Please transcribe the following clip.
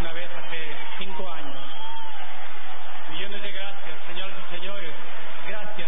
una vez hace cinco años. Millones de gracias, señoras y señores. Gracias.